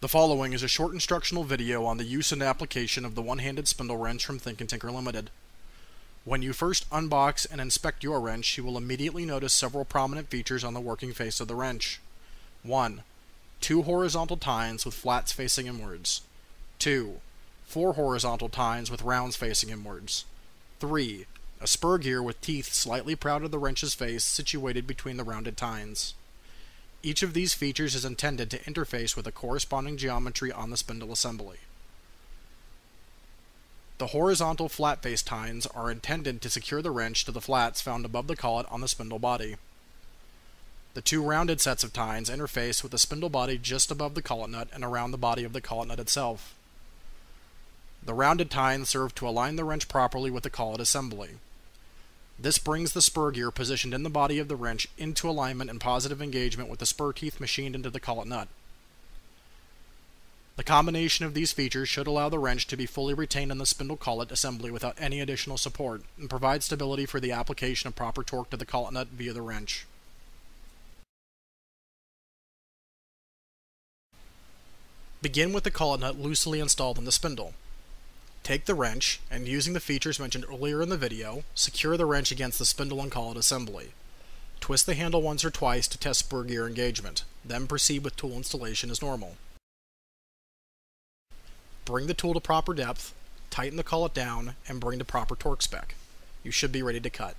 The following is a short instructional video on the use and application of the one-handed spindle wrench from Think and Tinker Limited. When you first unbox and inspect your wrench, you will immediately notice several prominent features on the working face of the wrench. 1. Two horizontal tines with flats facing inwards. 2. Four horizontal tines with rounds facing inwards. 3. A spur gear with teeth slightly proud of the wrench's face situated between the rounded tines. Each of these features is intended to interface with a corresponding geometry on the spindle assembly. The horizontal flat face tines are intended to secure the wrench to the flats found above the collet on the spindle body. The two rounded sets of tines interface with the spindle body just above the collet nut and around the body of the collet nut itself. The rounded tines serve to align the wrench properly with the collet assembly. This brings the spur gear positioned in the body of the wrench into alignment and positive engagement with the spur teeth machined into the collet nut. The combination of these features should allow the wrench to be fully retained in the spindle collet assembly without any additional support, and provide stability for the application of proper torque to the collet nut via the wrench. Begin with the collet nut loosely installed in the spindle. Take the wrench, and using the features mentioned earlier in the video, secure the wrench against the spindle and collet assembly. Twist the handle once or twice to test spur gear engagement, then proceed with tool installation as normal. Bring the tool to proper depth, tighten the collet down, and bring to proper torque spec. You should be ready to cut.